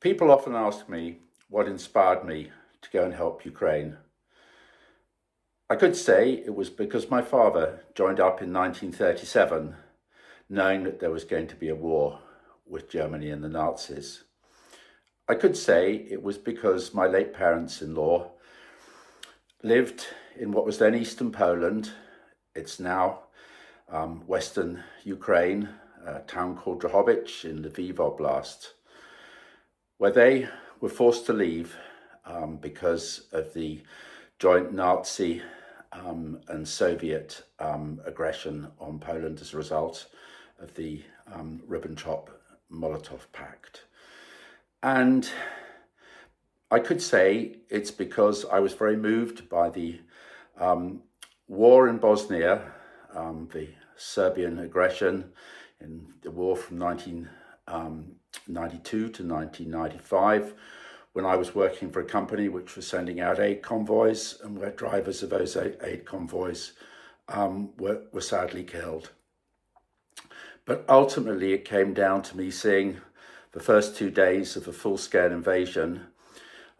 People often ask me what inspired me to go and help Ukraine. I could say it was because my father joined up in 1937, knowing that there was going to be a war with Germany and the Nazis. I could say it was because my late parents in law lived in what was then Eastern Poland. It's now um, Western Ukraine, a town called Drohobych in Lviv Oblast, where they were forced to leave um, because of the joint Nazi um, and Soviet um, aggression on Poland as a result of the um, Ribbentrop-Molotov Pact. And I could say it's because I was very moved by the um, war in Bosnia, um, the Serbian aggression in the war from 19 92 to 1995 when I was working for a company which was sending out aid convoys and where drivers of those aid convoys um, were, were sadly killed. But ultimately, it came down to me seeing the first two days of a full scale invasion,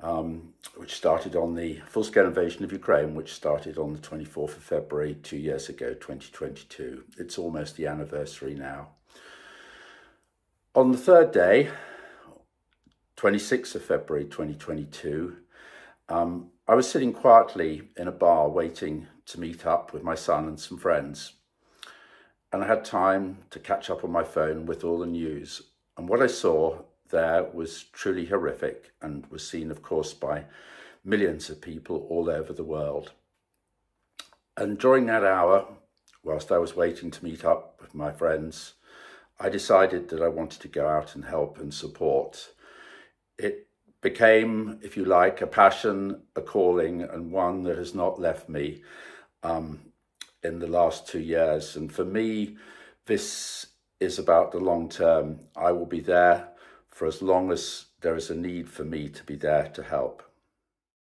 um, which started on the full scale invasion of Ukraine, which started on the 24th of February two years ago, 2022. It's almost the anniversary now. On the third day, 26th of February 2022, um, I was sitting quietly in a bar waiting to meet up with my son and some friends. And I had time to catch up on my phone with all the news. And what I saw there was truly horrific and was seen, of course, by millions of people all over the world. And during that hour, whilst I was waiting to meet up with my friends, I decided that I wanted to go out and help and support. It became, if you like, a passion, a calling, and one that has not left me um, in the last two years. And for me, this is about the long term. I will be there for as long as there is a need for me to be there to help.